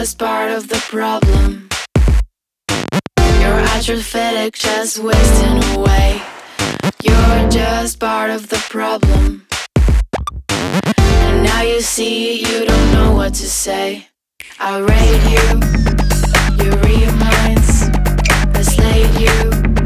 just part of the problem. You're atrophic, just wasting away. You're just part of the problem. And now you see, you don't know what to say. I rate you, you read minds. I slayed you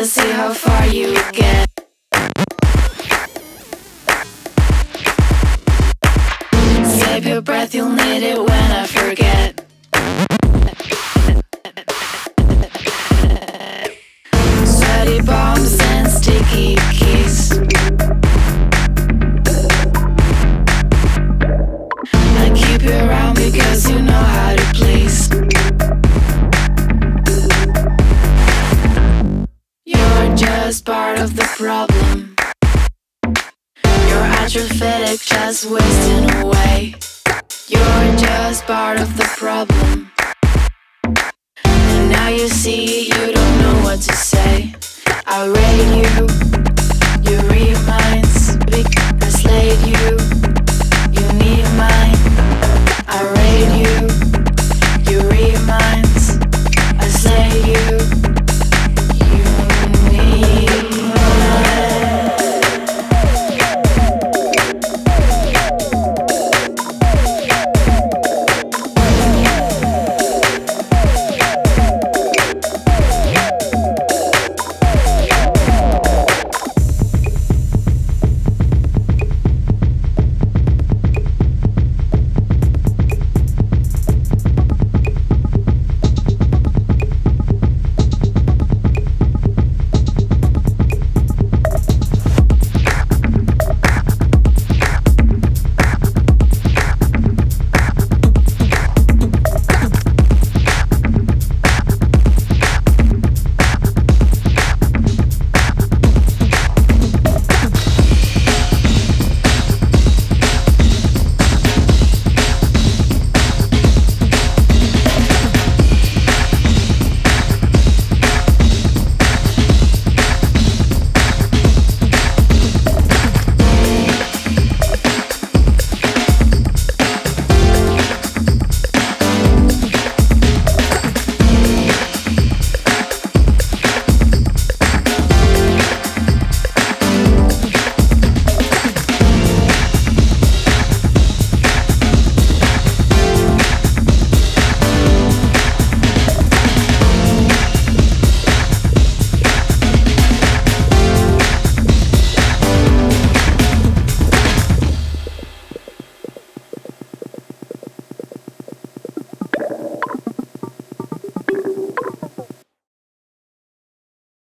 let's see how far you get. Save your breath, you'll need it when I just part of the problem. You're atrophic, just wasting away. You're just part of the problem. And now you see, you don't know what to say. I rate you,